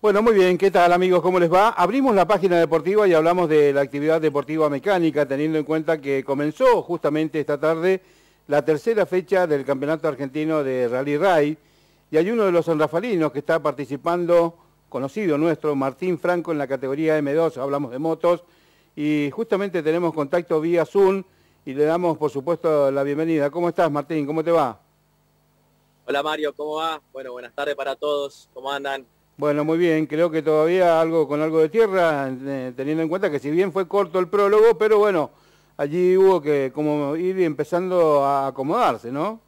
Bueno, muy bien, ¿qué tal amigos? ¿Cómo les va? Abrimos la página deportiva y hablamos de la actividad deportiva mecánica, teniendo en cuenta que comenzó justamente esta tarde la tercera fecha del Campeonato Argentino de Rally Ray y hay uno de los sanrafalinos que está participando, conocido nuestro, Martín Franco en la categoría M2, hablamos de motos, y justamente tenemos contacto vía Zoom y le damos por supuesto la bienvenida. ¿Cómo estás Martín? ¿Cómo te va? Hola Mario, ¿cómo va? Bueno, buenas tardes para todos, ¿cómo andan? Bueno, muy bien, creo que todavía algo con algo de tierra, eh, teniendo en cuenta que si bien fue corto el prólogo, pero bueno, allí hubo que como ir empezando a acomodarse, ¿no?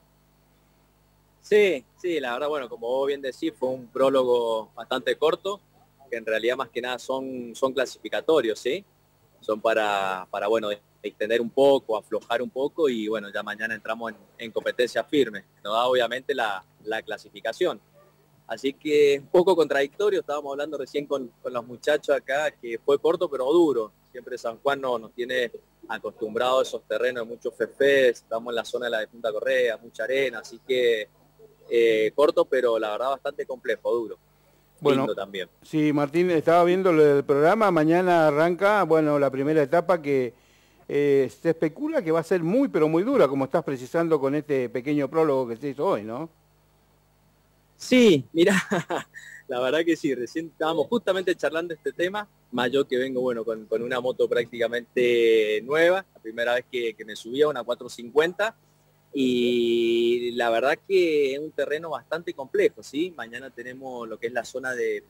Sí, sí, la verdad, bueno, como vos bien decís, fue un prólogo bastante corto, que en realidad más que nada son, son clasificatorios, ¿sí? Son para, para, bueno, extender un poco, aflojar un poco y bueno, ya mañana entramos en, competencia firme. Nos da obviamente la, clasificación. Así que un poco contradictorio, estábamos hablando recién con, los muchachos acá, que fue corto pero duro. Siempre San Juan no, nos tiene acostumbrados a esos terrenos muchos fefes, estamos en la zona de la de Punta Correa, mucha arena, así que eh, corto pero la verdad bastante complejo, duro. Bueno, también. Sí, Martín, estaba viendo el programa, mañana arranca, bueno, la primera etapa que eh, se especula que va a ser muy, pero muy dura, como estás precisando con este pequeño prólogo que se hizo hoy, ¿no? Sí, mira, la verdad que sí, recién estábamos justamente charlando este tema, más yo que vengo, bueno, con, una moto prácticamente nueva, la primera vez que, me subía una 450, y la verdad que es un terreno bastante complejo, ¿sí? Mañana tenemos lo que es la zona de,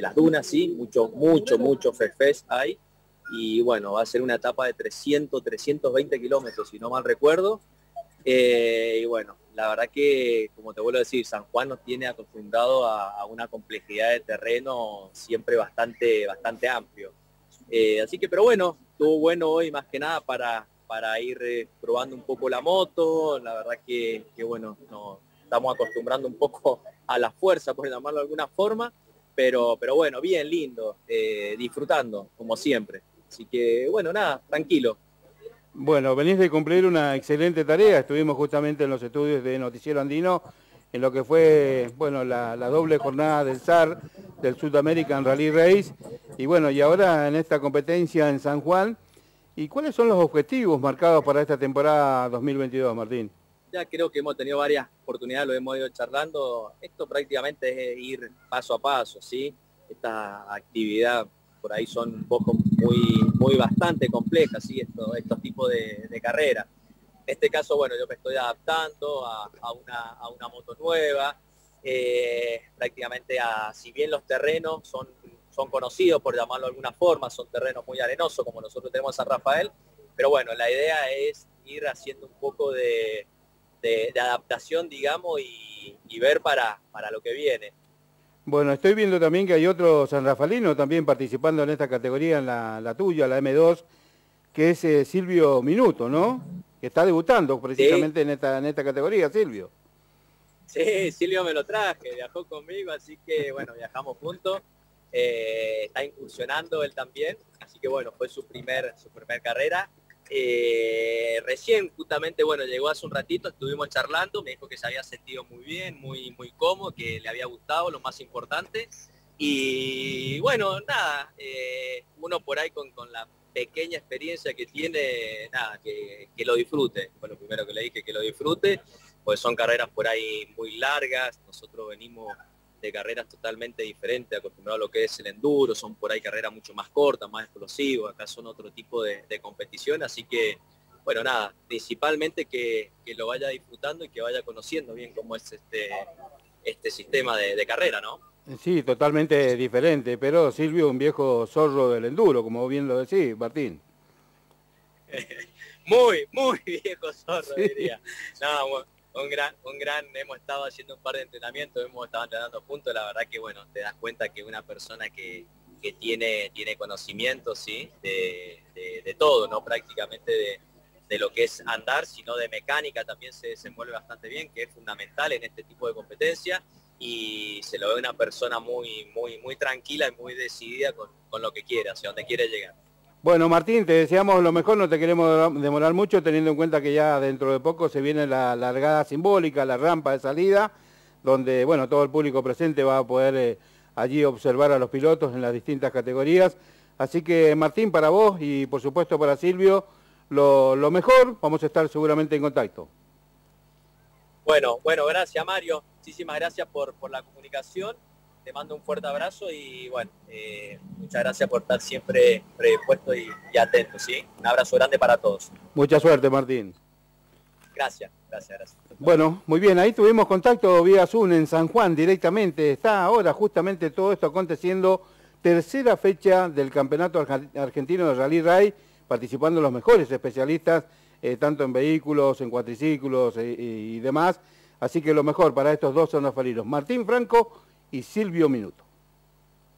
las dunas, ¿sí? Mucho, mucho, mucho fefes hay, y bueno, va a ser una etapa de 300, 320 kilómetros, si no mal recuerdo. Eh, y bueno, la verdad que, como te vuelvo a decir, San Juan nos tiene acostumbrado a, una complejidad de terreno siempre bastante, bastante amplio. Eh, así que, pero bueno, estuvo bueno hoy más que nada para, para ir eh, probando un poco la moto. La verdad que, bueno, nos estamos acostumbrando un poco a la fuerza, por llamarlo de alguna forma. Pero, pero bueno, bien, lindo, disfrutando, como siempre. Así que, bueno, nada, tranquilo. Bueno, venís de cumplir una excelente tarea. Estuvimos justamente en los estudios de Noticiero Andino, en lo que fue, bueno, la, doble jornada del SAR, del Sud American Rally Race. Y bueno, y ahora en esta competencia en San Juan. ¿Y cuáles son los objetivos marcados para esta temporada 2022, Martín? Ya creo que hemos tenido varias oportunidades, lo hemos ido charlando. Esto prácticamente es ir paso a paso, ¿sí? Esta actividad por ahí son un poco muy, muy bastante complejas, ¿sí? Esto, estos tipos de, de carreras. En este caso, bueno, yo me estoy adaptando a, una, moto nueva, eh, prácticamente a, si bien los terrenos son, son conocidos, por llamarlo de alguna forma, son terrenos muy arenosos, como nosotros tenemos a San Rafael, pero bueno, la idea es ir haciendo un poco de, adaptación, digamos, y, y ver para, para lo que viene. Bueno, estoy viendo también que hay otro San Rafaelino también participando en esta categoría, en la, tuya, la M2, que es eh, Silvio Minuto, ¿no? Que está debutando precisamente en, esta, en esta categoría, Silvio. Sí, Silvio me lo traje, viajó conmigo, así que bueno, viajamos juntos. Eh, está incursionando él también, así que bueno, fue su primer, su primer carrera eh, recién, justamente, bueno, llegó hace un ratito, estuvimos charlando, me dijo que se había sentido muy bien, muy, muy cómodo, que le había gustado, lo más importante. Y bueno, nada, eh, uno por ahí con, la pequeña experiencia que tiene, nada, que, que, lo disfrute. Bueno, primero que le dije que lo disfrute, pues son carreras por ahí muy largas, nosotros venimos de carreras totalmente diferentes, acostumbrado a lo que es el enduro, son por ahí carreras mucho más cortas, más explosivas, acá son otro tipo de, competición, así que, bueno, nada, principalmente que, lo vaya disfrutando y que vaya conociendo bien cómo es este, este sistema de, carrera, ¿no? Sí, totalmente diferente, pero Silvio un viejo zorro del enduro, como bien lo decís, Martín. muy, muy viejo zorro, diría. No, un gran, un gran, hemos estado haciendo un par de entrenamientos, hemos estado entrenando juntos, la verdad que bueno, te das cuenta que una persona que, tiene, tiene conocimiento, ¿sí? De, todo, ¿no? Prácticamente de, lo que es andar, sino de mecánica también se desenvuelve bastante bien, que es fundamental en este tipo de competencia y se lo ve una persona muy, muy, muy tranquila y muy decidida con, con lo que quiere, hacia donde quiere llegar. Bueno, Martín, te deseamos lo mejor, no te queremos demorar mucho, teniendo en cuenta que ya dentro de poco se viene la largada simbólica, la rampa de salida, donde, bueno, todo el público presente va a poder eh, allí observar a los pilotos en las distintas categorías. Así que Martín, para vos y por supuesto para Silvio, lo, mejor, vamos a estar seguramente en contacto. Bueno, bueno, gracias Mario, muchísimas gracias por, por la comunicación, te mando un fuerte abrazo y bueno, eh, muchas gracias por estar siempre predispuesto y, y atento, ¿sí? Un abrazo grande para todos. Mucha suerte Martín. Gracias, gracias, gracias. Bueno, muy bien, ahí tuvimos contacto vía Zoom en San Juan directamente. Está ahora justamente todo esto aconteciendo, tercera fecha del Campeonato Argentino de Rally Ray, participando los mejores especialistas, eh, tanto en vehículos, en cuatriciclos eh, y demás. Así que lo mejor para estos dos son los faliros, Martín Franco y Silvio Minuto.